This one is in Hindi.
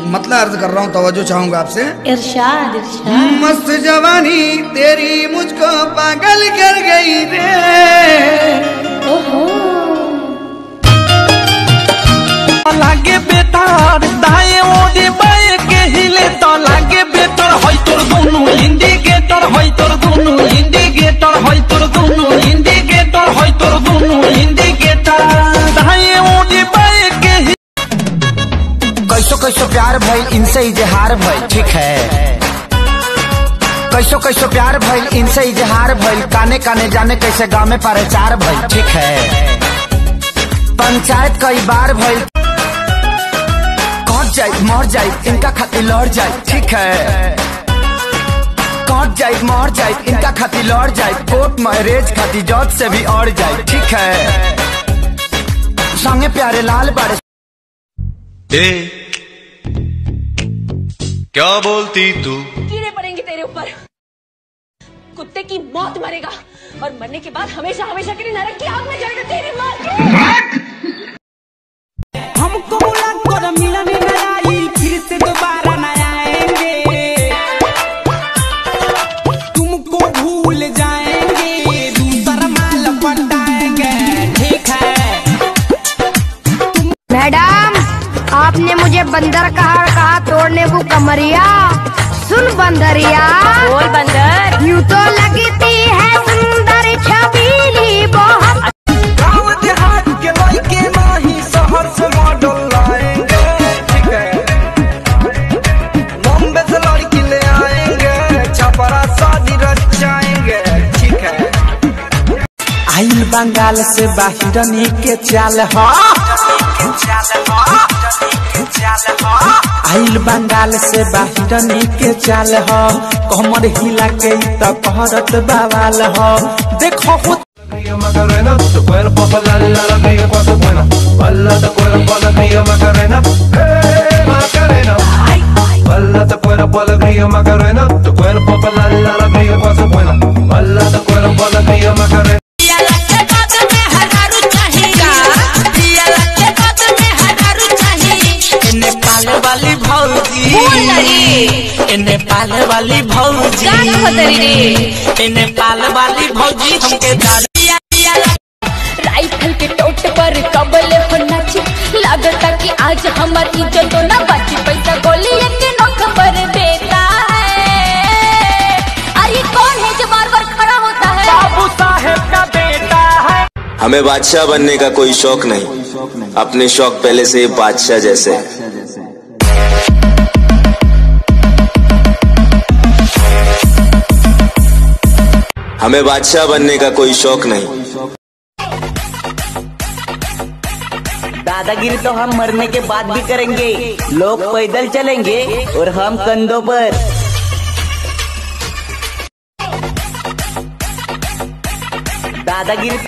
एक मतला अर्ज़ कर रहा हूँ तवज्जो चाहूँगा आपसे। इरशाद इरशाद। मस्त जवानी तेरी मुझको पागल कर गई रे। है। कैसो कैसो प्यार भइल इनसे इजहार भइल काने काने जाने कैसे गाँव में प्रचार भइल ठीक है। पंचायत कई बार भइल कट जाए मर जाए इनका खातिर लड़ जाए ठीक है। कट जाए मर जाए इनका खातिर लड़ जाए कोर्ट मैरिज खातिर जज से भी और जाए ठीक है। संगे प्यारे लाल ए, क्या बोलती तू? कीड़े पड़ेंगे तेरे ऊपर। कुत्ते की मौत मरेगा और मरने के बाद हमेशा हमेशा के लिए नरक की आग में जलेगा तेरी माँ हमको मुलाकात मिलने न आई फिर से दोबारा न आएँगे। तुमको भूल जाएँगे दूसरा माल पटाएँगे। ठीक है। आपने मुझे बंदर कहा कहा तोड़ने को कमरिया। सुन बंदरिया। बोल बंदर। यूँ तो लगती है सुंदर छबीली बहुत गाँव देहात के लड़के नहीं शहर से मॉडल लाएँगे ठीक है? बॉम्बे से लड़की ले आएँगे छपरा शादी रचाएँगे ठीक है? आइल बंगाल से बाहिरनी के चाल हो। आइल बंगाल से बाहिरनी के चाल हो कमर हिला के त कहरत बावाल हो देखो हो Macarena, tu cuerpo para la la, alegría cuando buena. Bala tu cuerpo la mía, Macarena, hey भौजी ए नेपाल वाली भौजी ए नेपाल वाली भौजी हमके राइफल के टोट पर कबल हो नाची लागता कि आज हमार इज़्ज़त ना बची। पैसा गोली के नोक पर देता है। अरे कौन है जो बार बार खड़ा होता है? बाबू साहेब का बेटा है। हमें बादशाह बनने का कोई शौक नहीं। अपने शौक पहले से बादशाह जैसे हैं। हमें बादशाह बनने का कोई शौक नहीं। दादागिरी तो हम मरने के बाद भी करेंगे। लोग पैदल चलेंगे और हम कंधों पर। दादागिरी